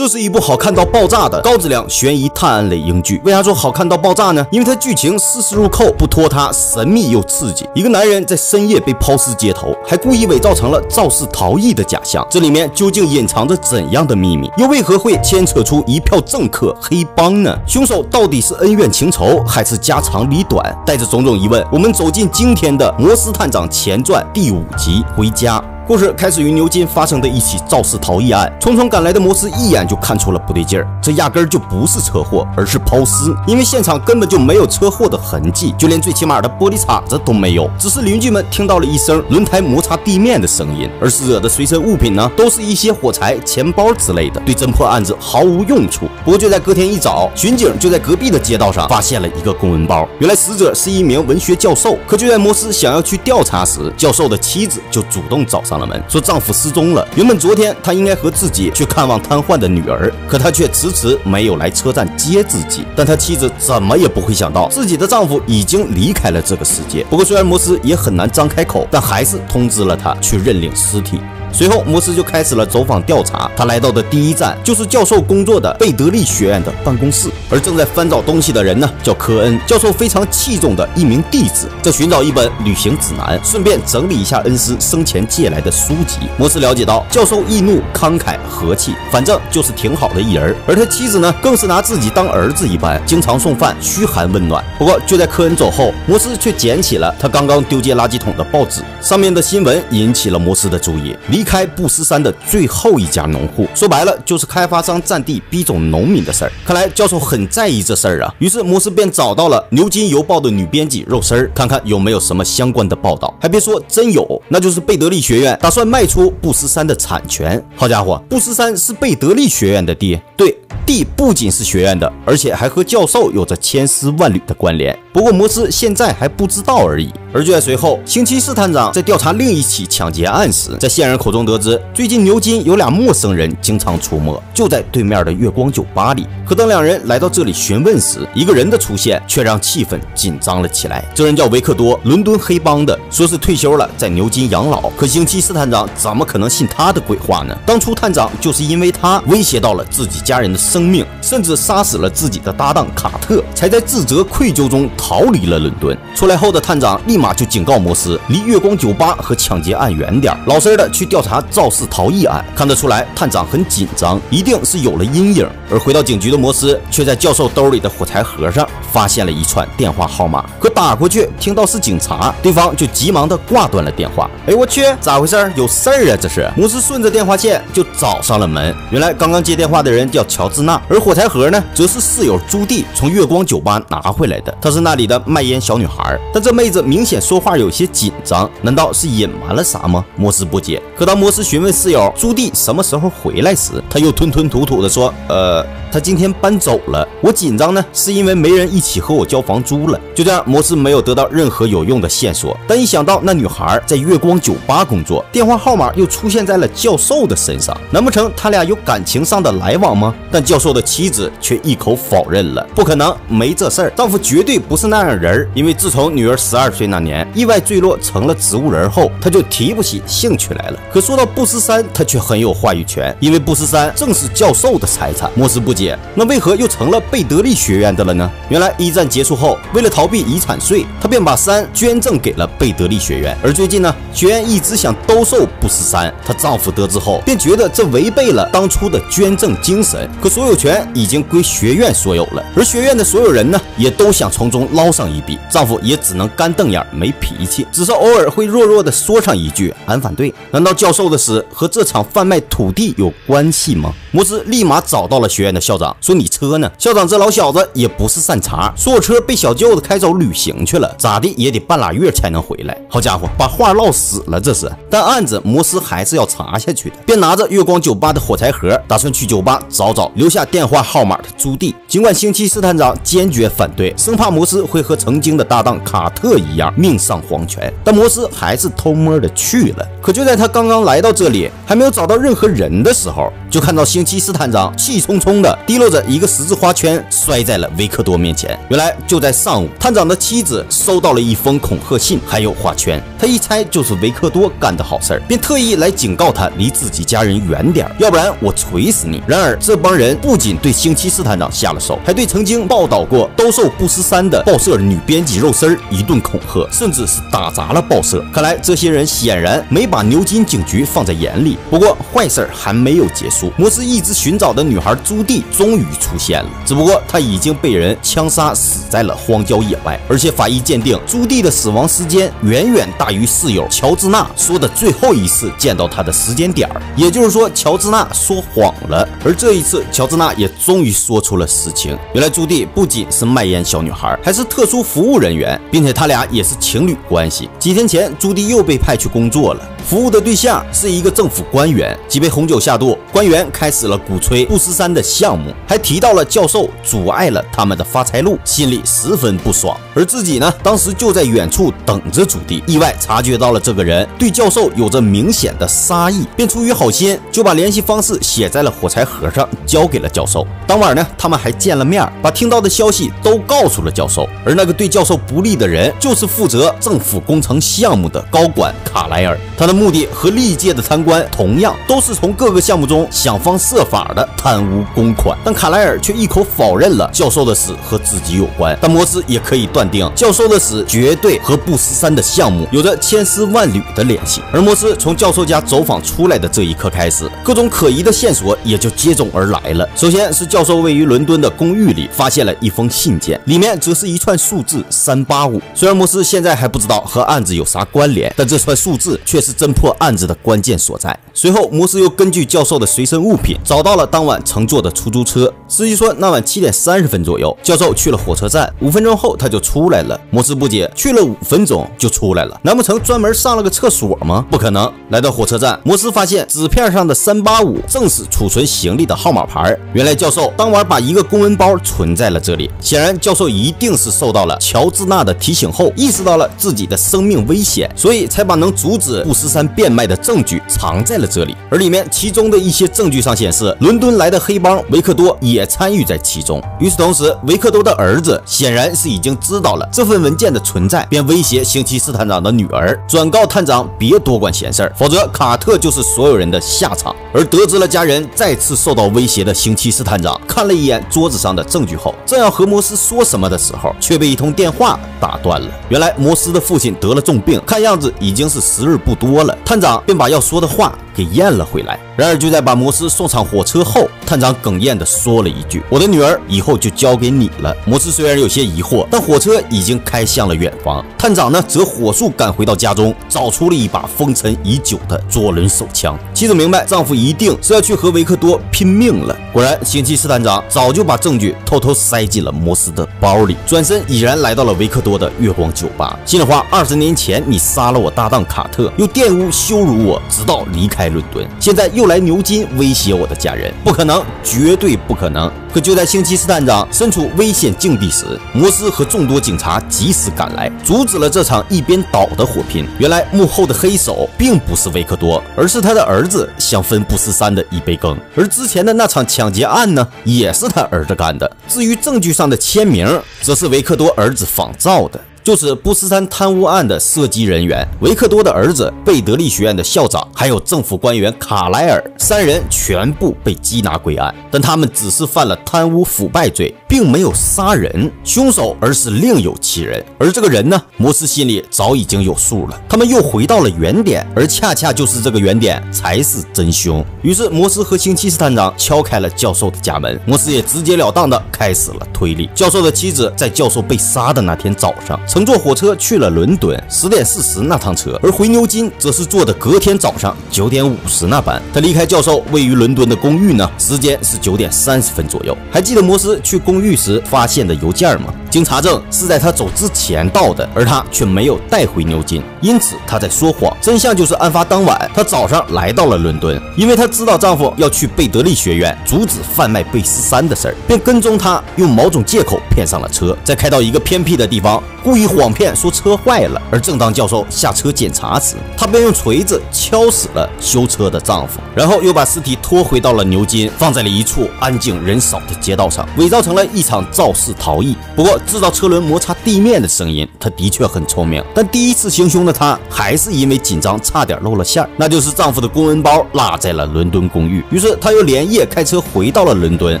这是一部好看到爆炸的高质量悬疑探案类英剧。为啥说好看到爆炸呢？因为它剧情丝丝入扣，不拖沓，神秘又刺激。一个男人在深夜被抛尸街头，还故意伪造成了肇事逃逸的假象。这里面究竟隐藏着怎样的秘密？又为何会牵扯出一票政客黑帮呢？凶手到底是恩怨情仇，还是家长里短？带着种种疑问，我们走进今天的《摩斯探长前传》第五集《回家》。故事开始于牛津发生的一起肇事逃逸案。匆匆赶来的摩斯一眼就看出了不对劲儿，这压根儿就不是车祸，而是抛尸。因为现场根本就没有车祸的痕迹，就连最起码的玻璃碴子都没有。只是邻居们听到了一声轮胎摩擦地面的声音，而死者的随身物品呢，都是一些火柴、钱包之类的，对侦破案子毫无用处。不过就在隔天一早，巡警就在隔壁的街道上发现了一个公文包，原来死者是一名文学教授。可就在摩斯想要去调查时，教授的妻子就主动找上。说丈夫失踪了。原本昨天她应该和自己去看望瘫痪的女儿，可她却迟迟没有来车站接自己。但她妻子怎么也不会想到，自己的丈夫已经离开了这个世界。不过虽然摩斯也很难张开口，但还是通知了她去认领尸体。随后，摩斯就开始了走访调查。他来到的第一站就是教授工作的贝德利学院的办公室，而正在翻找东西的人呢，叫科恩，教授非常器重的一名弟子，在寻找一本旅行指南，顺便整理一下恩师生前借来的书籍。摩斯了解到，教授易怒、慷慨、和气，反正就是挺好的一人。而他妻子呢，更是拿自己当儿子一般，经常送饭，嘘寒问暖。不过，就在科恩走后，摩斯却捡起了他刚刚丢进垃圾桶的报纸，上面的新闻引起了摩斯的注意。开布斯山的最后一家农户，说白了就是开发商占地逼走农民的事儿。看来教授很在意这事儿啊。于是摩斯便找到了牛津邮报的女编辑肉丝儿，看看有没有什么相关的报道。还别说，真有，那就是贝德利学院打算卖出布斯山的产权。好家伙，布斯山是贝德利学院的地，对。地不仅是学院的，而且还和教授有着千丝万缕的关联。不过摩斯现在还不知道而已。而就在随后，星期四探长在调查另一起抢劫案时，在线人口中得知，最近牛津有俩陌生人经常出没，就在对面的月光酒吧里。可当两人来到这里询问时，一个人的出现却让气氛紧张了起来。这人叫维克多，伦敦黑帮的，说是退休了，在牛津养老。可星期四探长怎么可能信他的鬼话呢？当初探长就是因为他威胁到了自己家人的生。生命，甚至杀死了自己的搭档卡特，才在自责愧疚中逃离了伦敦。出来后的探长立马就警告摩斯，离月光酒吧和抢劫案远点，老实的去调查肇事逃逸案。看得出来，探长很紧张，一定是有了阴影。而回到警局的摩斯，却在教授兜里的火柴盒上发现了一串电话号码。可打过去，听到是警察，对方就急忙的挂断了电话。哎，我去，咋回事？有事儿啊？这是摩斯顺着电话线就找上了门。原来刚刚接电话的人叫乔治那。而火柴盒呢，则是室友朱棣从月光酒吧拿回来的。她是那里的卖烟小女孩，但这妹子明显说话有些紧张，难道是隐瞒了啥吗？摩斯不解。可当摩斯询问室友朱棣什么时候回来时，他又吞吞吐吐的说：“呃。”他今天搬走了，我紧张呢，是因为没人一起和我交房租了。就这样，摩斯没有得到任何有用的线索。但一想到那女孩在月光酒吧工作，电话号码又出现在了教授的身上，难不成他俩有感情上的来往吗？但教授的妻子却一口否认了，不可能，没这事儿，丈夫绝对不是那样人。因为自从女儿十二岁那年意外坠落成了植物人后，他就提不起兴趣来了。可说到布斯山，他却很有话语权，因为布斯山正是教授的财产。摩斯不。那为何又成了贝德利学院的了呢？原来一战结束后，为了逃避遗产税，他便把山捐赠给了贝德利学院。而最近呢，学院一直想兜售布斯山。她丈夫得知后，便觉得这违背了当初的捐赠精神。可所有权已经归学院所有了，而学院的所有人呢，也都想从中捞上一笔。丈夫也只能干瞪眼，没脾气，只是偶尔会弱弱的说上一句：“俺反对。”难道教授的死和这场贩卖土地有关系吗？摩斯立马找到了学院的。校校长说：“你车呢？”校长这老小子也不是善茬，说我车被小舅子开走旅行去了，咋的也得半拉月才能回来。好家伙，把话唠死了这是。但案子摩斯还是要查下去的，便拿着月光酒吧的火柴盒，打算去酒吧找找留下电话号码的朱棣。尽管星期四探长坚决反对，生怕摩斯会和曾经的搭档卡特一样命丧黄泉，但摩斯还是偷摸的去了。可就在他刚刚来到这里，还没有找到任何人的时候，就看到星期四探长气冲冲的提溜着一个十字花圈摔在了维克多面前。原来就在上午，探长的妻子收到了一封恐吓信，还有花圈。他一猜就是维克多干的好事儿，便特意来警告他离自己家人远点，要不然我锤死你。然而这帮人不仅对星期四探长下了手，还对曾经报道过兜售不十三的报社女编辑肉丝儿一顿恐吓，甚至是打砸了报社。看来这些人显然没把牛津警局放在眼里。不过坏事还没有结束，摩斯一直寻找的女孩朱蒂终于出现了，只不过她已经被人枪杀死在了荒郊野外，而且法医鉴定朱蒂的死亡时间远远大于室友乔治娜说的最后一次见到她的时间点，也就是说乔治娜说谎了。而这一次，乔治娜也终于说出了实情，原来朱蒂不仅是卖烟小女孩，还是特殊服务人员，并且他俩也是情侣关系。几天前，朱蒂又被派去工作了。服务的对象是一个政府官员，几杯红酒下肚，官员开始了鼓吹布什山的项目，还提到了教授阻碍了他们的发财路，心里十分不爽。而自己呢，当时就在远处等着朱棣，意外察觉到了这个人对教授有着明显的杀意，便出于好心就把联系方式写在了火柴盒上，交给了教授。当晚呢，他们还见了面，把听到的消息都告诉了教授。而那个对教授不利的人，就是负责政府工程项目的高管卡莱尔，他的。目的和历届的贪官同样，都是从各个项目中想方设法的贪污公款。但卡莱尔却一口否认了教授的死和自己有关。但摩斯也可以断定，教授的死绝对和布什山的项目有着千丝万缕的联系。而摩斯从教授家走访出来的这一刻开始，各种可疑的线索也就接踵而来了。首先是教授位于伦敦的公寓里发现了一封信件，里面则是一串数字三八五。虽然摩斯现在还不知道和案子有啥关联，但这串数字却是侦。破案子的关键所在。随后，摩斯又根据教授的随身物品找到了当晚乘坐的出租车。司机说，那晚七点三十分左右，教授去了火车站，五分钟后他就出来了。摩斯不解，去了五分钟就出来了，难不成专门上了个厕所吗？不可能。来到火车站，摩斯发现纸片上的三八五正是储存行李的号码牌。原来教授当晚把一个公文包存在了这里。显然，教授一定是受到了乔治娜的提醒后，意识到了自己的生命危险，所以才把能阻止布斯三。变卖的证据藏在了这里，而里面其中的一些证据上显示，伦敦来的黑帮维克多也参与在其中。与此同时，维克多的儿子显然是已经知道了这份文件的存在，便威胁星期四探长的女儿，转告探长别多管闲事儿，否则卡特就是所有人的下场。而得知了家人再次受到威胁的星期四探长，看了一眼桌子上的证据后，正要和摩斯说什么的时候，却被一通电话打断了。原来摩斯的父亲得了重病，看样子已经是时日不多探长便把要说的话给咽了回来。然而就在把摩斯送上火车后，探长哽咽地说了一句：“我的女儿以后就交给你了。”摩斯虽然有些疑惑，但火车已经开向了远方。探长呢，则火速赶回到家中，找出了一把封尘已久的左轮手枪。妻子明白丈夫一定是要去和维克多拼命了。果然，星期四探长早就把证据偷偷塞进了摩斯的包里，转身已然来到了维克多的月光酒吧。心里话：二十年前你杀了我搭档卡特，又玷污羞辱我，直到离开伦敦，现在又。来牛津威胁我的家人，不可能，绝对不可能。可就在星期四探长身处危险境地时，摩斯和众多警察及时赶来，阻止了这场一边倒的火拼。原来幕后的黑手并不是维克多，而是他的儿子想分布斯山的一杯羹。而之前的那场抢劫案呢，也是他儿子干的。至于证据上的签名，则是维克多儿子仿造的。就是布斯山贪污案的涉及人员维克多的儿子贝德利学院的校长，还有政府官员卡莱尔三人全部被缉拿归案，但他们只是犯了贪污腐败罪，并没有杀人凶手，而是另有其人。而这个人呢，摩斯心里早已经有数了。他们又回到了原点，而恰恰就是这个原点才是真凶。于是摩斯和星期四探长敲开了教授的家门，摩斯也直截了当的开始了推理。教授的妻子在教授被杀的那天早上。乘坐火车去了伦敦，十点四十那趟车，而回牛津则是坐的隔天早上九点五十那班。他离开教授位于伦敦的公寓呢，时间是九点三十分左右。还记得摩斯去公寓时发现的邮件吗？经查证是在她走之前到的，而她却没有带回牛津，因此她在说谎。真相就是案发当晚，她早上来到了伦敦，因为她知道丈夫要去贝德利学院阻止贩卖贝斯三的事儿，便跟踪他，用某种借口骗上了车，再开到一个偏僻的地方，故意谎骗说车坏了。而正当教授下车检查时，她便用锤子敲死了修车的丈夫，然后又把尸体拖回到了牛津，放在了一处安静人少的街道上，伪造成了一场肇事逃逸。不过，制造车轮摩擦地面的声音，她的确很聪明。但第一次行凶的她，还是因为紧张差点露了馅儿，那就是丈夫的公文包落在了伦敦公寓。于是，她又连夜开车回到了伦敦。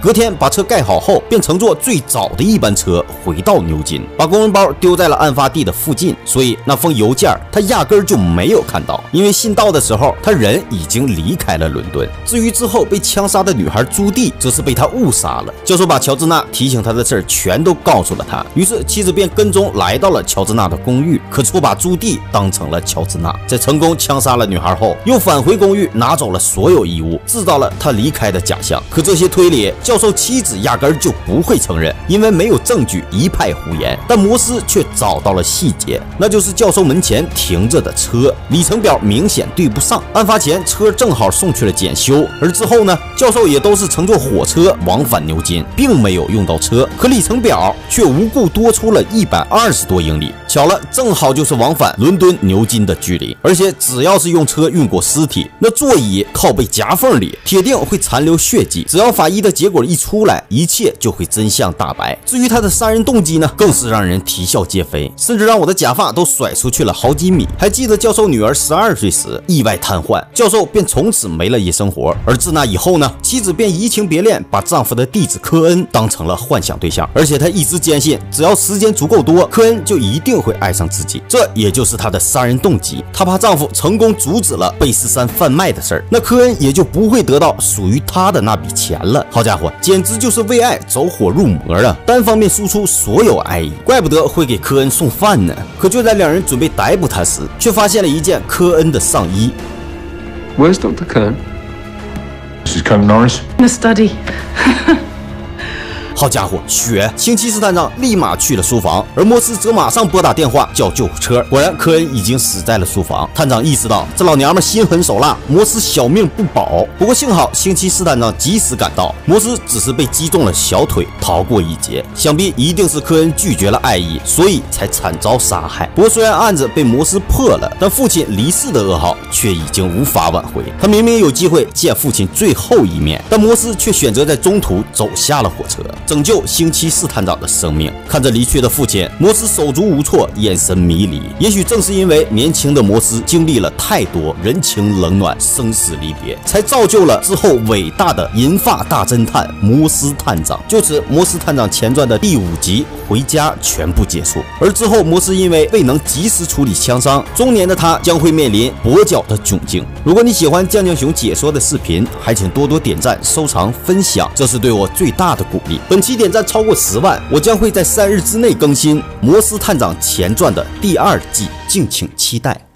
隔天把车盖好后，便乘坐最早的一班车回到牛津，把公文包丢在了案发地的附近。所以，那封邮件她压根儿就没有看到，因为信到的时候，她人已经离开了伦敦。至于之后被枪杀的女孩朱棣，则是被他误杀了。教授把乔治娜提醒他的事儿全都告诉了他，于是妻子便跟踪来到了乔治娜的公寓，可错把朱棣当成了乔治娜。在成功枪杀了女孩后，又返回公寓拿走了所有衣物，制造了他离开的假象。可这些推理，教授妻子压根儿就不会承认，因为没有证据，一派胡言。但摩斯却找到了细节，那就是教授门前停着的车，里程表明显对不上。案发前车正好送去了检修，而之后呢，教授也都是乘坐火车往返牛津，并没有用到车，可里程表却无故多出了一百二十多英里。巧了，正好就是往返伦敦牛津的距离。而且只要是用车运过尸体，那座椅靠背夹缝里铁定会残留血迹。只要法医的结果一出来，一切就会真相大白。至于他的杀人动机呢，更是让人啼笑皆非，甚至让我的假发都甩出去了好几米。还记得教授女儿十二岁时意外瘫痪，教授便从此没了夜生活。而自那以后呢，妻子便移情别恋，把丈夫的弟子科恩当成了幻想对象。而且她一直坚信，只要时间足够多，科恩就一定会爱上自己。这也就是她的杀人动机。她怕丈夫成功阻止了贝斯山贩卖的事儿，那科恩也就不会得到属于他的那笔钱了。好家伙，简直就是为爱走火入魔啊！单方面输出所有爱意，怪不得会给科恩送饭呢。可就在两人准备逮捕他时，却发现了一件科恩的上衣。Where's Dr. Kern? Mrs. Colonel Norris? In the study. 好家伙，血！星期四探长立马去了书房，而摩斯则马上拨打电话叫救护车。果然，科恩已经死在了书房。探长意识到这老娘们心狠手辣，摩斯小命不保。不过幸好星期四探长及时赶到，摩斯只是被击中了小腿，逃过一劫。想必一定是科恩拒绝了爱意，所以才惨遭杀害。不过虽然案子被摩斯破了，但父亲离世的噩耗却已经无法挽回。他明明有机会见父亲最后一面，但摩斯却选择在中途走下了火车。拯救星期四探长的生命。看着离去的父亲，摩斯手足无措，眼神迷离。也许正是因为年轻的摩斯经历了太多人情冷暖、生死离别，才造就了之后伟大的银发大侦探摩斯探长。就此，摩斯探长前传的第五集《回家》全部结束。而之后，摩斯因为未能及时处理枪伤，中年的他将会面临跛脚的窘境。如果你喜欢酱酱熊解说的视频，还请多多点赞、收藏、分享，这是对我最大的鼓励。本期点赞超过十万，我将会在三日之内更新《摩斯探长前传》的第二季，敬请期待。